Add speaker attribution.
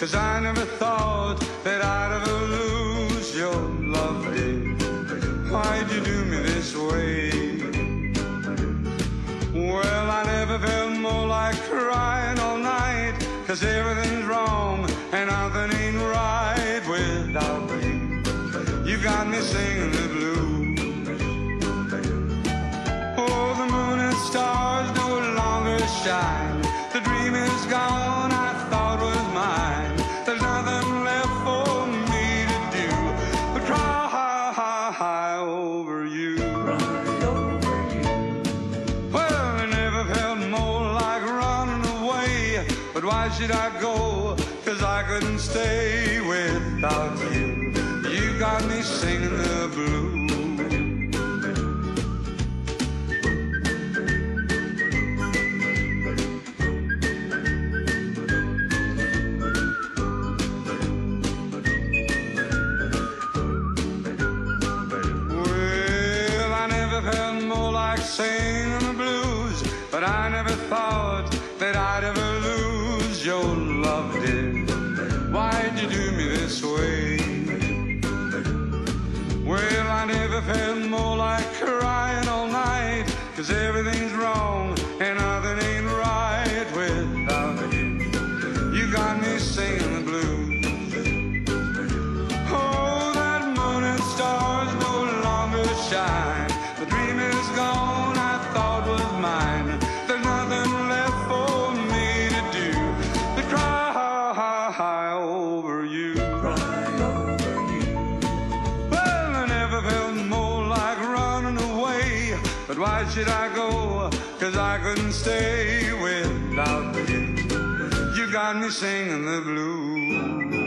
Speaker 1: Cause I never thought that I'd ever lose your love, babe. Why'd you do me this way? Well, I never felt more like crying all night. Cause everything's wrong and nothing ain't right without you. You got me singing the blues. Oh, the moon and stars no longer shine. The dream is gone, But why should I go? Cause I couldn't stay without you. You got me singing the blues. Well, I never felt more like singing the blues, but I never your love, dear. Why'd you do me this way? Well, I never felt more like crying all night, cause everything's wrong and nothing ain't right without you. You got me singing the blues. Oh, that moon and stars no longer shine. The dream is gone, cry over you. Well, I never felt more like running away. But why should I go? Cause I couldn't stay without you. You got me singing the blues.